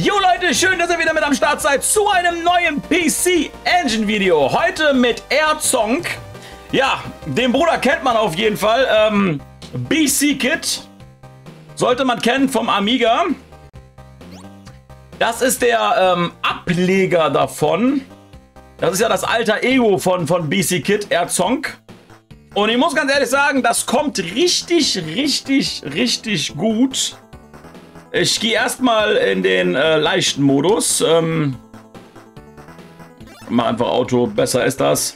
Jo Leute, schön, dass ihr wieder mit am Start seid zu einem neuen PC Engine Video. Heute mit Erzonk. Ja, den Bruder kennt man auf jeden Fall. Ähm, BC Kit. Sollte man kennen vom Amiga. Das ist der ähm, Ableger davon. Das ist ja das alter Ego von, von BC Kit, Erzonk. Und ich muss ganz ehrlich sagen, das kommt richtig, richtig, richtig gut. Ich gehe erstmal in den äh, leichten Modus. Ähm, mach einfach Auto, besser ist das.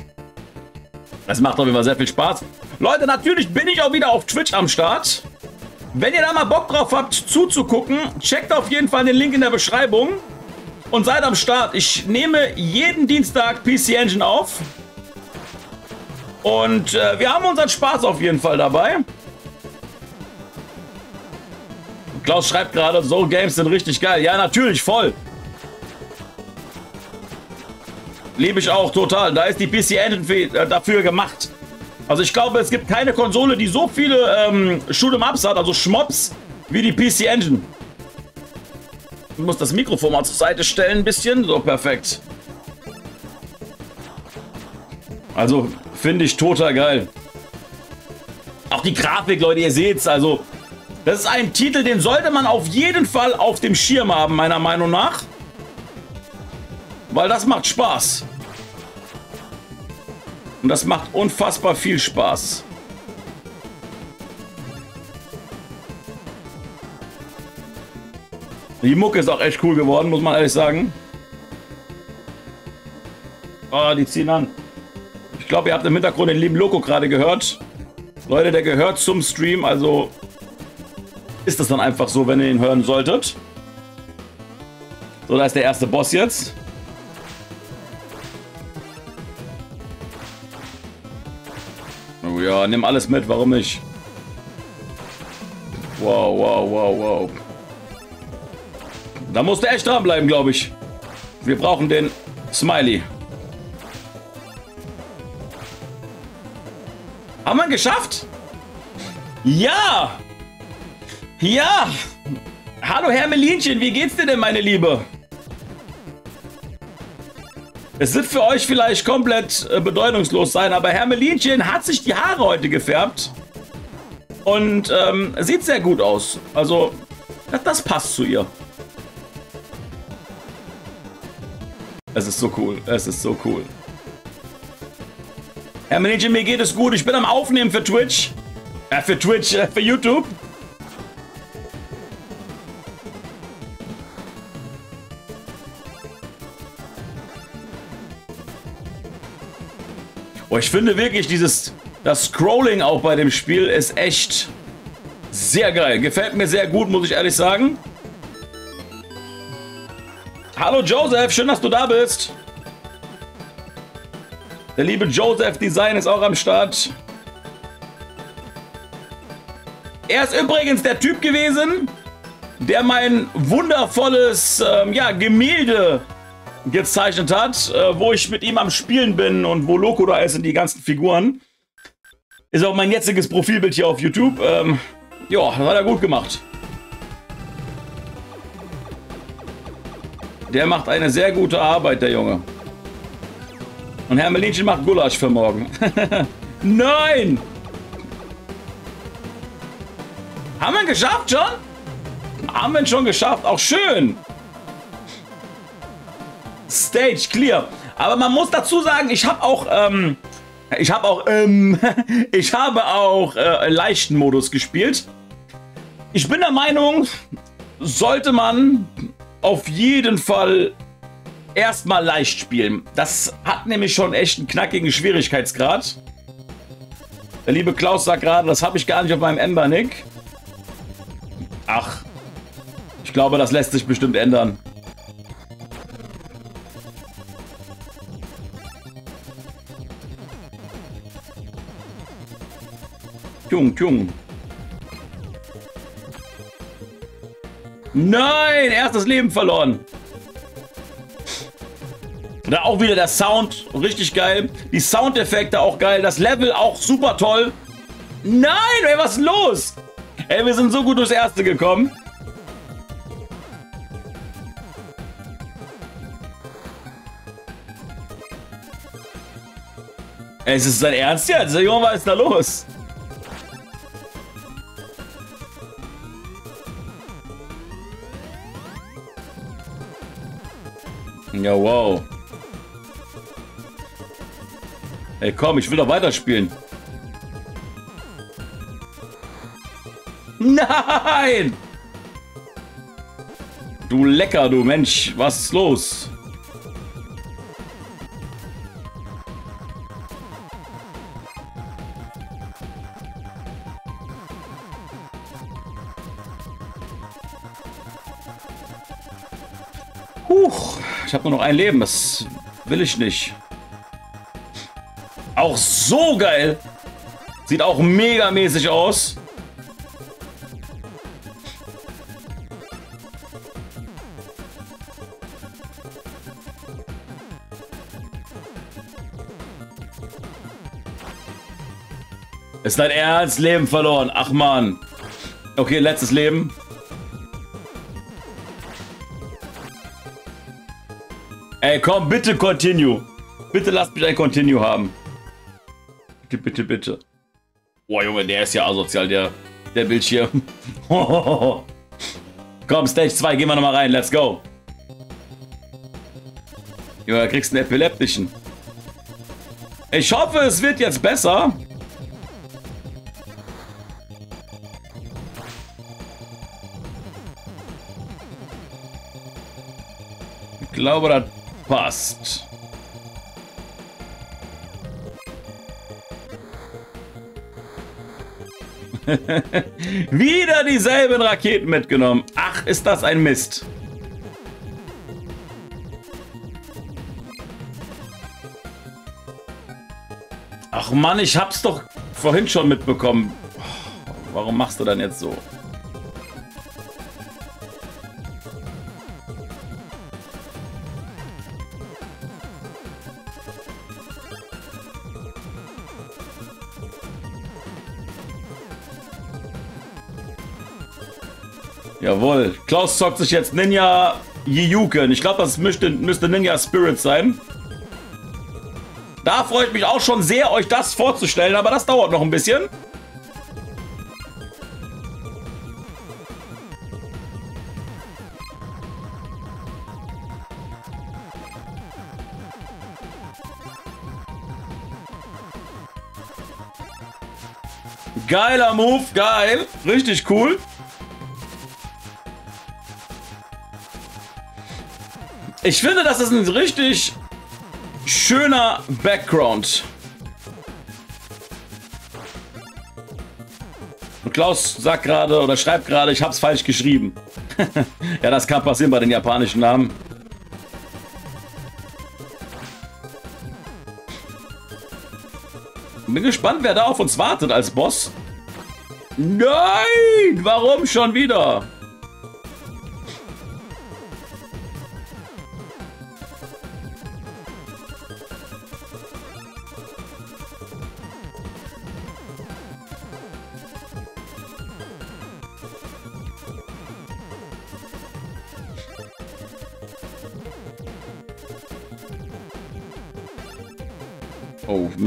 Es macht auf jeden Fall sehr viel Spaß. Leute, natürlich bin ich auch wieder auf Twitch am Start. Wenn ihr da mal Bock drauf habt, zuzugucken, checkt auf jeden Fall den Link in der Beschreibung. Und seid am Start. Ich nehme jeden Dienstag PC Engine auf. Und äh, wir haben unseren Spaß auf jeden Fall dabei. Klaus schreibt gerade, so Games sind richtig geil. Ja, natürlich, voll. Liebe ich auch total. Da ist die PC Engine äh, dafür gemacht. Also ich glaube, es gibt keine Konsole, die so viele ähm, Shoot'em-Ups hat, also Schmops, wie die PC Engine. Ich muss das Mikrofon mal zur Seite stellen ein bisschen. So, perfekt. Also, finde ich total geil. Auch die Grafik, Leute, ihr seht's, also das ist ein Titel, den sollte man auf jeden Fall auf dem Schirm haben, meiner Meinung nach. Weil das macht Spaß. Und das macht unfassbar viel Spaß. Die Mucke ist auch echt cool geworden, muss man ehrlich sagen. Oh, die ziehen an. Ich glaube, ihr habt im Hintergrund den lieben Loco gerade gehört. Leute, der gehört zum Stream, also ist das dann einfach so, wenn ihr ihn hören solltet. So, da ist der erste Boss jetzt. Oh ja, nimm alles mit, warum nicht? Wow, wow, wow, wow. Da musst du echt dranbleiben, glaube ich. Wir brauchen den Smiley. Haben wir geschafft? Ja! Ja! Hallo Hermelinchen, wie geht's dir denn, meine Liebe? Es wird für euch vielleicht komplett äh, bedeutungslos sein, aber Hermelinchen hat sich die Haare heute gefärbt. Und ähm, sieht sehr gut aus. Also, das, das passt zu ihr. Es ist so cool. Es ist so cool. Hermelinchen, mir geht es gut. Ich bin am Aufnehmen für Twitch. Äh, für Twitch, äh, für YouTube. Ich finde wirklich dieses, das Scrolling auch bei dem Spiel ist echt sehr geil. Gefällt mir sehr gut, muss ich ehrlich sagen. Hallo Joseph, schön, dass du da bist. Der liebe Joseph Design ist auch am Start. Er ist übrigens der Typ gewesen, der mein wundervolles ähm, ja, Gemälde gezeichnet hat, äh, wo ich mit ihm am Spielen bin und wo Loco da ist und die ganzen Figuren. Ist auch mein jetziges Profilbild hier auf YouTube. Ähm, ja, das hat er gut gemacht. Der macht eine sehr gute Arbeit, der Junge. Und Hermelinchen macht Gulasch für morgen. Nein! Haben wir ihn geschafft schon? Haben wir ihn schon geschafft. Auch schön. Stage clear. Aber man muss dazu sagen, ich habe auch, ähm, ich habe auch, ähm, ich habe auch äh, leichten Modus gespielt. Ich bin der Meinung, sollte man auf jeden Fall erstmal leicht spielen. Das hat nämlich schon echt einen knackigen Schwierigkeitsgrad. Der liebe Klaus sagt gerade, das habe ich gar nicht auf meinem Ember, Nick. Ach, ich glaube, das lässt sich bestimmt ändern. Jung, Jung. Nein, erstes Leben verloren. Da auch wieder der Sound, richtig geil. Die Soundeffekte auch geil. Das Level auch super toll. Nein, ey, was ist los? Ey, wir sind so gut durchs Erste gekommen. Ey, ist es sein Ernst jetzt? Junge, was ist da los? Ja, wow. Ey, komm, ich will doch weiterspielen. Nein! Du lecker, du Mensch. Was ist los? Habe nur noch ein Leben. Das will ich nicht. Auch so geil. Sieht auch megamäßig aus. Ist dein Ernst? Leben verloren. Ach man. Okay, letztes Leben. Ey, komm, bitte continue. Bitte lasst mich ein Continue haben. Bitte, bitte, bitte. Boah, Junge, der ist ja asozial, der, der Bildschirm. komm, Stage 2, gehen wir nochmal rein. Let's go. Junge, da kriegst einen epileptischen. Ich hoffe, es wird jetzt besser. Ich glaube, das passt. Wieder dieselben Raketen mitgenommen. Ach, ist das ein Mist. Ach Mann, ich hab's doch vorhin schon mitbekommen. Warum machst du dann jetzt so? Jawohl. Klaus zockt sich jetzt Ninja Yiyuken. Ich glaube, das müsste, müsste Ninja Spirit sein. Da freue ich mich auch schon sehr, euch das vorzustellen, aber das dauert noch ein bisschen. Geiler Move, geil. Richtig cool. Ich finde, das ist ein richtig schöner Background. Und Klaus sagt gerade oder schreibt gerade, ich habe es falsch geschrieben. ja, das kann passieren bei den japanischen Namen. Bin gespannt, wer da auf uns wartet als Boss. Nein! Warum schon wieder?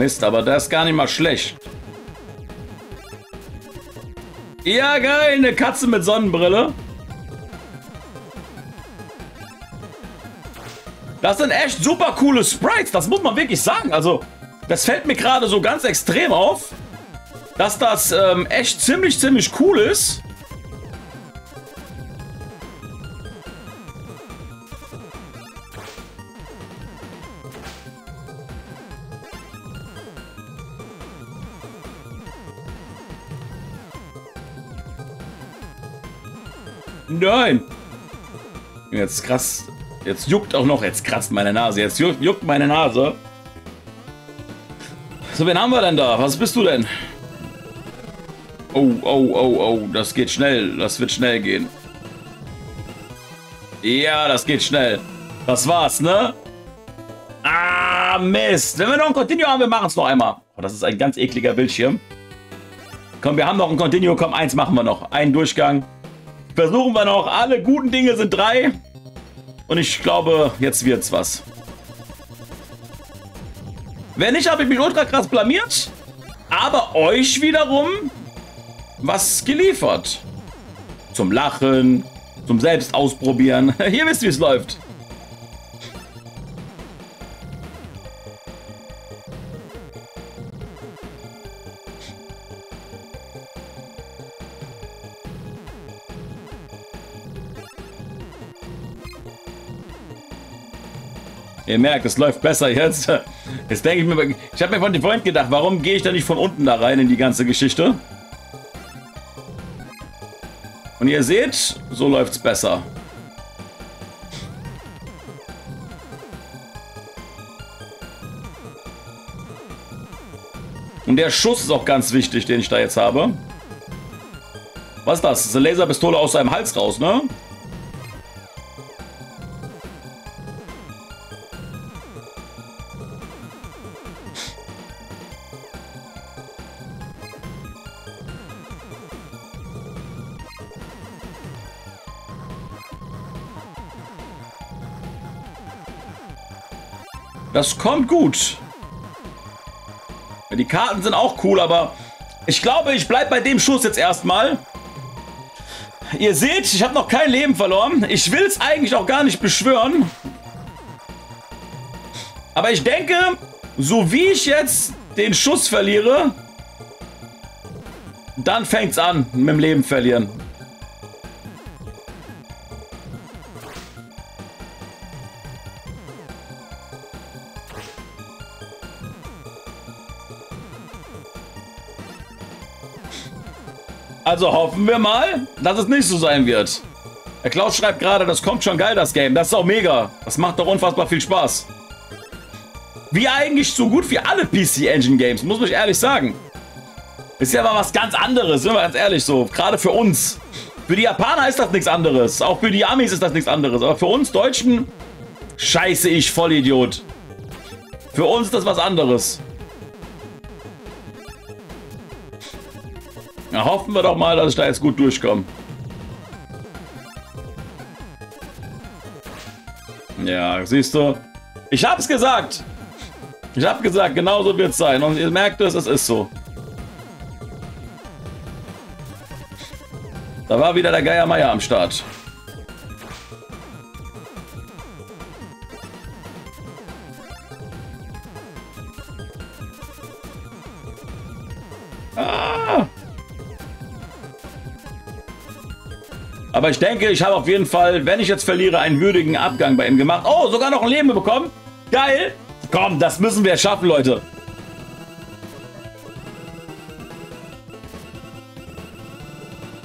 Mist, aber der ist gar nicht mal schlecht. Ja, geil, eine Katze mit Sonnenbrille. Das sind echt super coole Sprites, das muss man wirklich sagen. Also, das fällt mir gerade so ganz extrem auf, dass das ähm, echt ziemlich, ziemlich cool ist. Nein! Jetzt krass. Jetzt juckt auch noch. Jetzt kratzt meine Nase. Jetzt juckt, meine Nase. So, wen haben wir denn da? Was bist du denn? Oh, oh, oh, oh. Das geht schnell. Das wird schnell gehen. Ja, das geht schnell. Das war's, ne? Ah, Mist. Wenn wir noch ein Continue haben, wir machen es noch einmal. Oh, das ist ein ganz ekliger Bildschirm. Komm, wir haben noch ein Continue. Komm, eins machen wir noch. Einen Durchgang. Versuchen wir noch. Alle guten Dinge sind drei. Und ich glaube, jetzt wird's was. Wenn nicht, habe ich mich ultra krass blamiert. Aber euch wiederum was geliefert. Zum Lachen, zum Selbst ausprobieren. Hier wisst ihr, wie es läuft. Ihr merkt, es läuft besser jetzt. Jetzt denke ich mir, ich habe mir von dem Freund gedacht, warum gehe ich da nicht von unten da rein in die ganze Geschichte? Und ihr seht, so läuft es besser. Und der Schuss ist auch ganz wichtig, den ich da jetzt habe. Was ist das? Das ist eine Laserpistole aus seinem Hals raus, ne? Das kommt gut. Die Karten sind auch cool, aber ich glaube, ich bleibe bei dem Schuss jetzt erstmal. Ihr seht, ich habe noch kein Leben verloren. Ich will es eigentlich auch gar nicht beschwören. Aber ich denke, so wie ich jetzt den Schuss verliere, dann fängt es an mit dem Leben verlieren. Also hoffen wir mal, dass es nicht so sein wird. Der Klaus schreibt gerade, das kommt schon geil, das Game. Das ist auch mega. Das macht doch unfassbar viel Spaß. Wie eigentlich so gut wie alle PC Engine Games, muss ich ehrlich sagen. Ist ja mal was ganz anderes, sind wir ganz ehrlich so. Gerade für uns. Für die Japaner ist das nichts anderes. Auch für die Amis ist das nichts anderes. Aber für uns Deutschen, scheiße ich Vollidiot. Für uns ist das was anderes. Na, hoffen wir doch mal, dass ich da jetzt gut durchkomme. Ja, siehst du. Ich hab's gesagt. Ich hab gesagt, genau so wird's sein. Und ihr merkt es, es ist so. Da war wieder der Geiermeier am Start. Aber ich denke, ich habe auf jeden Fall, wenn ich jetzt verliere, einen würdigen Abgang bei ihm gemacht. Oh, sogar noch ein Leben bekommen. Geil. Komm, das müssen wir schaffen, Leute.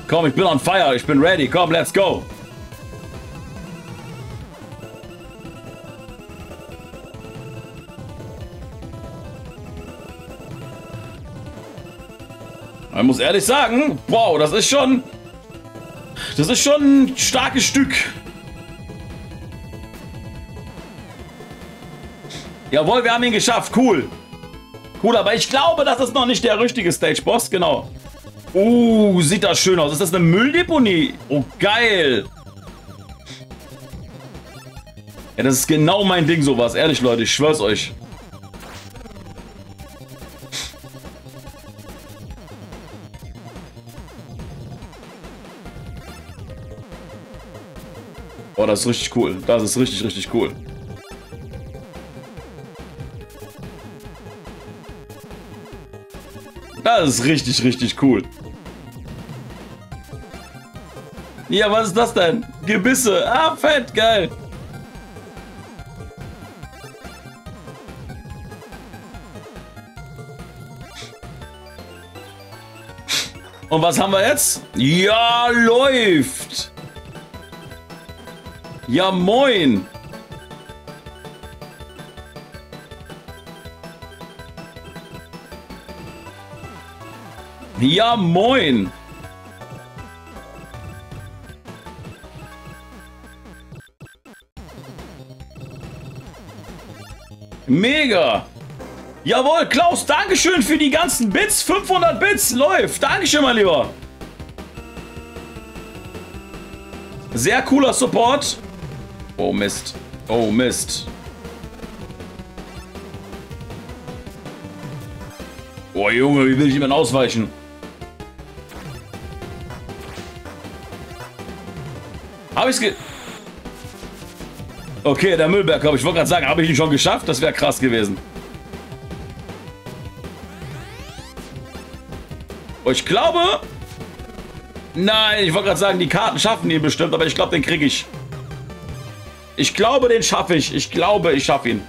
Komm, ich bin on fire. Ich bin ready. Komm, let's go. Man muss ehrlich sagen, wow, das ist schon das ist schon ein starkes Stück. Jawohl, wir haben ihn geschafft. Cool. Cool, aber ich glaube, das ist noch nicht der richtige Stage-Boss. Genau. Uh, sieht das schön aus. Ist das eine Mülldeponie? Oh, geil. Ja, das ist genau mein Ding, sowas. Ehrlich, Leute, ich schwör's euch. Das ist richtig cool. Das ist richtig, richtig cool. Das ist richtig, richtig cool. Ja, was ist das denn? Gebisse. Ah, fett, geil. Und was haben wir jetzt? Ja, läuft. Ja, moin! Ja, moin! Mega! Jawohl, Klaus, Dankeschön für die ganzen Bits. 500 Bits läuft. Dankeschön, mein Lieber. Sehr cooler Support. Oh Mist. Oh Mist. Boah, Junge, wie will ich ihm ausweichen? Habe ich's ge... Okay, der Müllberg, aber ich wollte gerade sagen, habe ich ihn schon geschafft? Das wäre krass gewesen. Oh, ich glaube... Nein, ich wollte gerade sagen, die Karten schaffen ihn bestimmt, aber ich glaube, den kriege ich. Ich glaube, den schaffe ich. Ich glaube, ich schaffe ihn.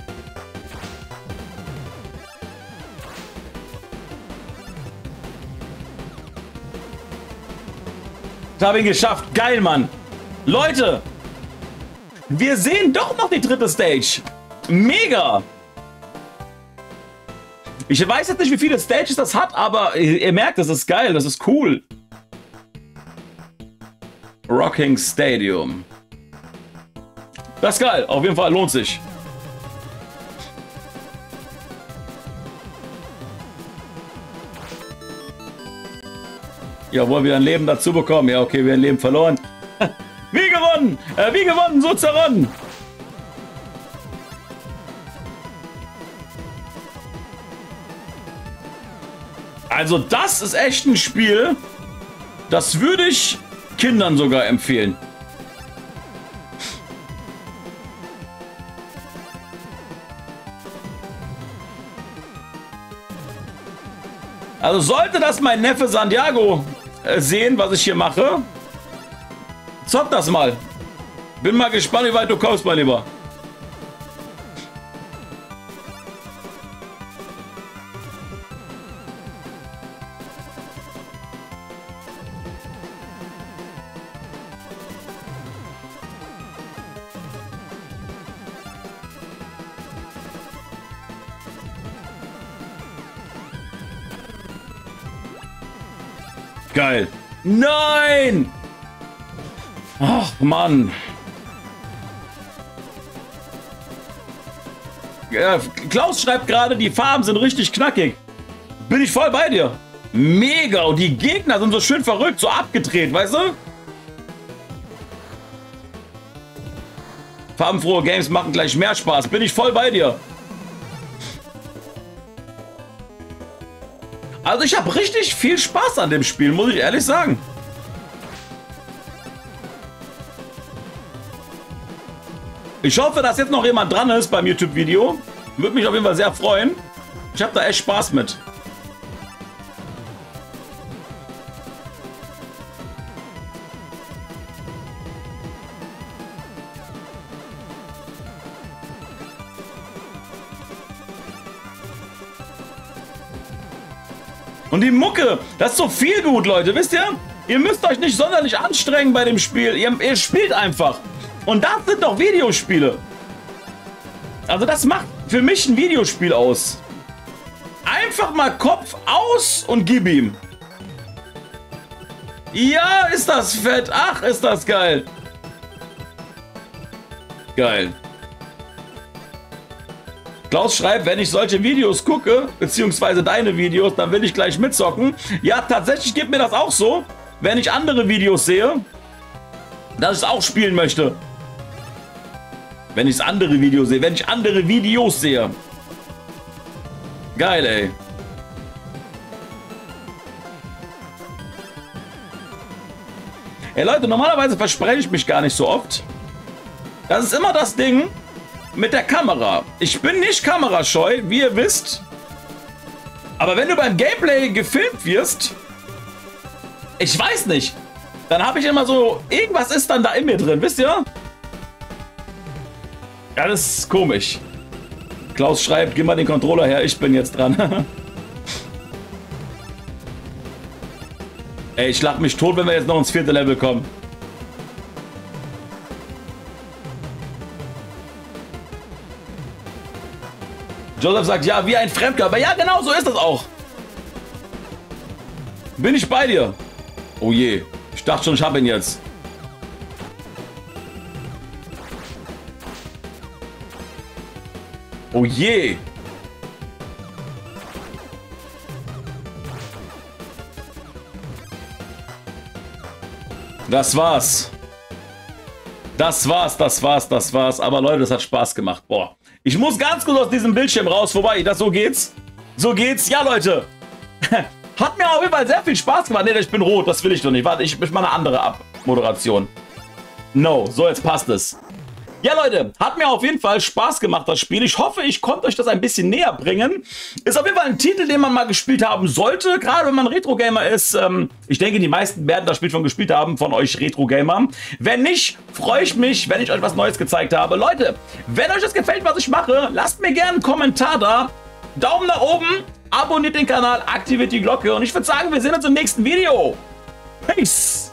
Ich habe ihn geschafft. Geil, Mann. Leute, wir sehen doch noch die dritte Stage. Mega. Ich weiß jetzt nicht, wie viele Stages das hat, aber ihr merkt, das ist geil, das ist cool. Rocking Stadium. Das ist geil, auf jeden Fall lohnt sich. Ja, wollen wir ein Leben dazu bekommen? Ja, okay, wir haben ein Leben verloren. wie gewonnen! Äh, wie gewonnen, so zerronnen! Also das ist echt ein Spiel, das würde ich Kindern sogar empfehlen. Also sollte das mein Neffe Santiago äh, sehen, was ich hier mache. Zock das mal. Bin mal gespannt, wie weit du kommst, mein Lieber. Geil. Nein! Ach, Mann. Klaus schreibt gerade, die Farben sind richtig knackig. Bin ich voll bei dir. Mega. Und die Gegner sind so schön verrückt, so abgedreht, weißt du? Farbenfrohe Games machen gleich mehr Spaß. Bin ich voll bei dir. Also ich habe richtig viel Spaß an dem Spiel, muss ich ehrlich sagen. Ich hoffe, dass jetzt noch jemand dran ist beim YouTube-Video. Würde mich auf jeden Fall sehr freuen. Ich habe da echt Spaß mit. Und die Mucke, das ist so viel gut, Leute, wisst ihr? Ihr müsst euch nicht sonderlich anstrengen bei dem Spiel. Ihr, ihr spielt einfach. Und das sind doch Videospiele. Also das macht für mich ein Videospiel aus. Einfach mal Kopf aus und gib ihm. Ja, ist das fett. Ach, ist das geil. Geil. Klaus schreibt, wenn ich solche Videos gucke, beziehungsweise deine Videos, dann will ich gleich mitzocken. Ja, tatsächlich geht mir das auch so, wenn ich andere Videos sehe, dass ich es auch spielen möchte. Wenn ich andere Videos sehe, wenn ich andere Videos sehe. Geil, ey. Ey Leute, normalerweise verspreche ich mich gar nicht so oft. Das ist immer das Ding, mit der Kamera. Ich bin nicht kamerascheu, wie ihr wisst. Aber wenn du beim Gameplay gefilmt wirst, ich weiß nicht, dann habe ich immer so, irgendwas ist dann da in mir drin, wisst ihr? Ja, das ist komisch. Klaus schreibt, gib mal den Controller her, ich bin jetzt dran. Ey, ich lach mich tot, wenn wir jetzt noch ins vierte Level kommen. Joseph sagt, ja, wie ein Fremdkörper. Ja, genau, so ist das auch. Bin ich bei dir? Oh je. Ich dachte schon, ich habe ihn jetzt. Oh je. Das war's. Das war's, das war's, das war's. Aber Leute, das hat Spaß gemacht. Boah. Ich muss ganz kurz aus diesem Bildschirm raus. Wobei, das so geht's. So geht's. Ja, Leute. Hat mir auf jeden Fall sehr viel Spaß gemacht. Ne, ich bin rot, das will ich doch nicht. Warte, ich, ich mache eine andere Abmoderation. No, so jetzt passt es. Ja, Leute, hat mir auf jeden Fall Spaß gemacht, das Spiel. Ich hoffe, ich konnte euch das ein bisschen näher bringen. Ist auf jeden Fall ein Titel, den man mal gespielt haben sollte, gerade wenn man Retro-Gamer ist. Ähm, ich denke, die meisten werden das Spiel schon gespielt haben, von euch Retro-Gamer. Wenn nicht, freue ich mich, wenn ich euch was Neues gezeigt habe. Leute, wenn euch das gefällt, was ich mache, lasst mir gerne einen Kommentar da. Daumen nach oben, abonniert den Kanal, aktiviert die Glocke und ich würde sagen, wir sehen uns im nächsten Video. Peace!